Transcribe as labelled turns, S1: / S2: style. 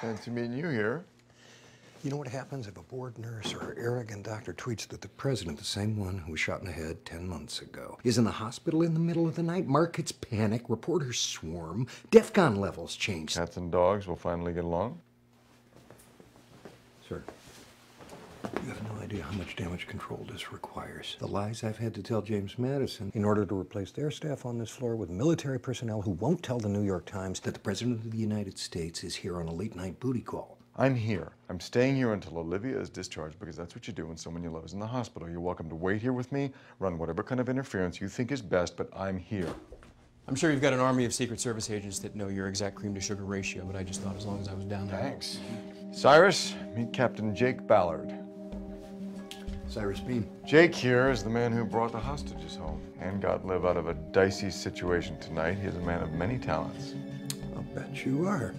S1: Fancy meeting you here.
S2: You know what happens if a bored nurse or arrogant doctor tweets that the president, the same one who was shot in the head 10 months ago, is in the hospital in the middle of the night? Markets panic, reporters swarm, DEFCON levels change.
S1: Cats and dogs will finally get along.
S2: Sir, you have no idea how much damage control this requires. The lies I've had to tell James Madison in order to replace their staff on this floor with military personnel who won't tell the New York Times that the President of the United States is here on a late night booty call.
S1: I'm here. I'm staying here until Olivia is discharged because that's what you do when someone you love is in the hospital. You're welcome to wait here with me, run whatever kind of interference you think is best, but I'm here.
S3: I'm sure you've got an army of Secret Service agents that know your exact cream to sugar ratio, but I just thought as long as I was down there.
S1: Thanks. Cyrus, meet Captain Jake Ballard.
S2: Cyrus Beene.
S1: Jake here is the man who brought the hostages home and got Liv out of a dicey situation tonight. He is a man of many talents.
S2: I'll bet you are.